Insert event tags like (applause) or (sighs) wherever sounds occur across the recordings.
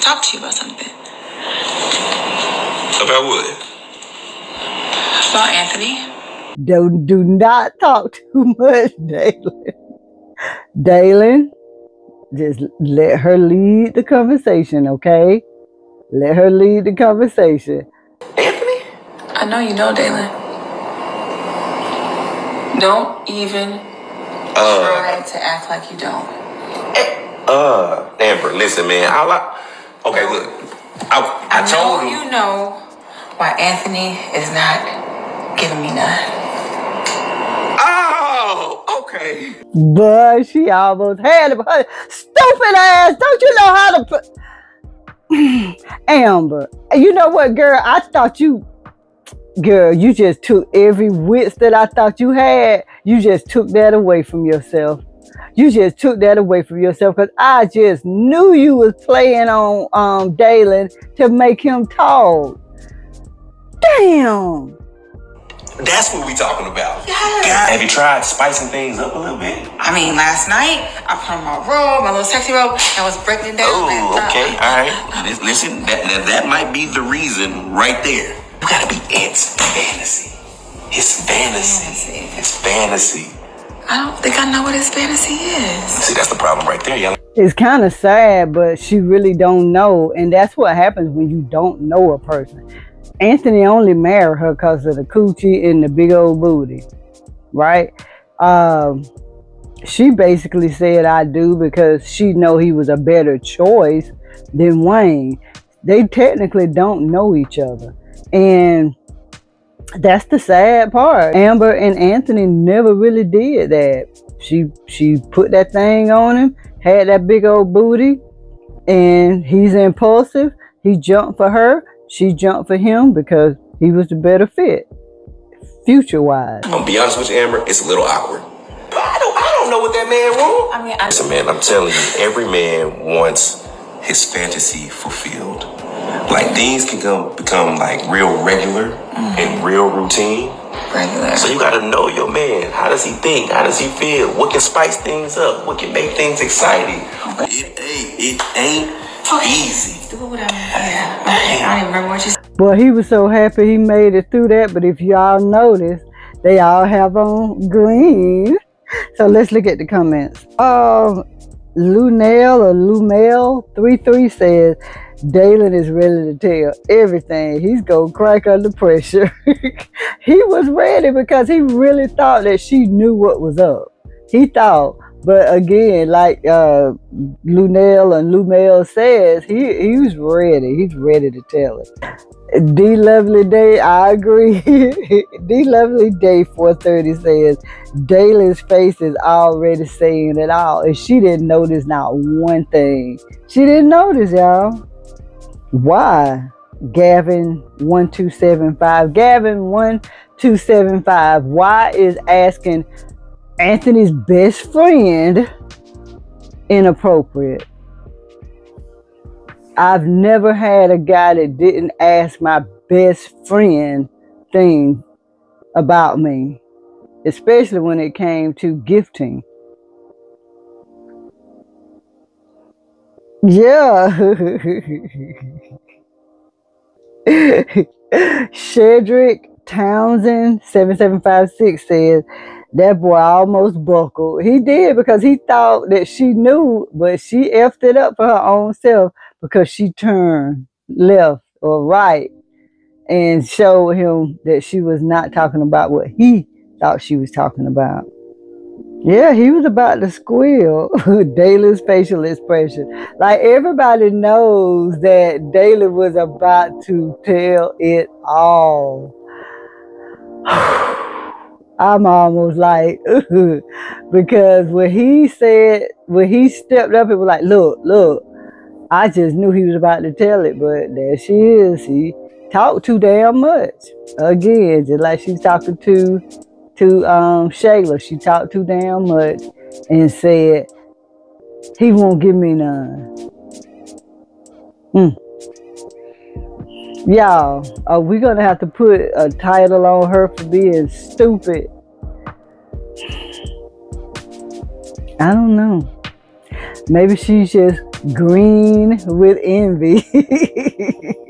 talk to you about something. About what? About Anthony. Don't do not talk too much, Dalen. Dalen, just let her lead the conversation, okay? Let her lead the conversation. Anthony? I know you know, Dalen. Don't even Uh, try to act like you don't. uh, Amber, listen, man. All I, okay, look. I, I, I told know him. you know why Anthony is not giving me none. Oh, okay. But she almost had it. Her stupid ass. Don't you know how to put. (sighs) Amber, you know what, girl? I thought you, girl, you just took every wits that I thought you had. You just took that away from yourself. You just took that away from yourself because I just knew you was playing on um Dalen to make him talk. Damn. That's what we talking about. Yes. Have you tried spicing things up a little bit? I mean, last night I put on my robe, my little sexy robe, and was breaking it down. Oh, and, uh, okay, all right. Listen, that, that that might be the reason right there. You gotta be Ed's fantasy. His fantasy. Fantasy. His fantasy. I don't think I know what his fantasy is. See, that's the problem right there, y'all. it's kind of sad, but she really don't know, and that's what happens when you don't know a person. Anthony only married her because of the coochie and the big old booty, right? Um, she basically said I do because she know he was a better choice than Wayne. They technically don't know each other, and that's the sad part. Amber and Anthony never really did that. She she put that thing on him, had that big old booty, and he's impulsive. He jumped for her. She jumped for him because he was the better fit, future wise. I'm gonna be honest with you, Amber. It's a little awkward. But I don't, I don't know what that man wants. I mean, I, Listen, man, I'm telling you, every man wants his fantasy fulfilled. Like things can come become like real regular and real routine. regular. So you gotta know your man. How does he think? How does he feel? What can spice things up? What can make things exciting? It ain't. It ain't easy. Do what I yeah. Okay, I don't even remember what you said. But he was so happy he made it through that. But if y'all notice, they all have on green. So let's look at the comments. Um, Lunel or Lumel three three says Dalen is ready to tell everything. He's gonna crack under pressure. (laughs) he was ready because he really thought that she knew what was up. He thought, but again, like uh, Lunel and Lumel says, he he was ready. He's ready to tell it. D Lovely Day, I agree. (laughs) D Lovely Day 430 says Dalen's face is already saying it all. And she didn't notice not one thing. She didn't notice, y'all. Why? Gavin 1275. Gavin 1275. Why is asking Anthony's best friend inappropriate? I've never had a guy that didn't ask my best friend things about me, especially when it came to gifting. Yeah. (laughs) Shedrick Townsend 7756 says that boy almost buckled. He did because he thought that she knew, but she effed it up for her own self because she turned left or right and showed him that she was not talking about what he thought she was talking about. Yeah, he was about to squeal. (laughs) Dalen's facial expression. Like everybody knows that Dalen was about to tell it all. (sighs) I'm almost like, (laughs) because when he said, when he stepped up, it was like, look, look, I just knew he was about to tell it, but there she is. He talked too damn much. Again, just like she's talking to to um Shayla. She talked too damn much and said, he won't give me none. Hmm. Y'all, are we gonna have to put a title on her for being stupid? I don't know. Maybe she's just green with envy. (laughs)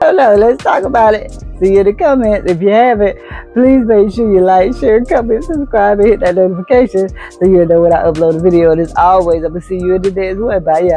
Oh no, let's talk about it. See you in the comments. If you haven't, please make sure you like, share, comment, subscribe, and hit that notification so you'll know when I upload a video. And as always, I'm going to see you in the next one. Bye, y'all.